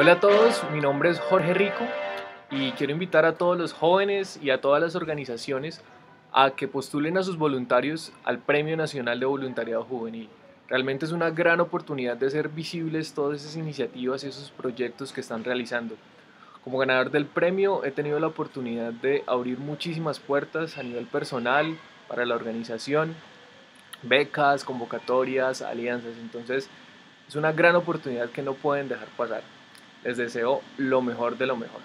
Hola a todos, mi nombre es Jorge Rico y quiero invitar a todos los jóvenes y a todas las organizaciones a que postulen a sus voluntarios al Premio Nacional de Voluntariado Juvenil. Realmente es una gran oportunidad de hacer visibles todas esas iniciativas y esos proyectos que están realizando. Como ganador del premio he tenido la oportunidad de abrir muchísimas puertas a nivel personal para la organización, becas, convocatorias, alianzas. Entonces es una gran oportunidad que no pueden dejar pasar. Les deseo lo mejor de lo mejor.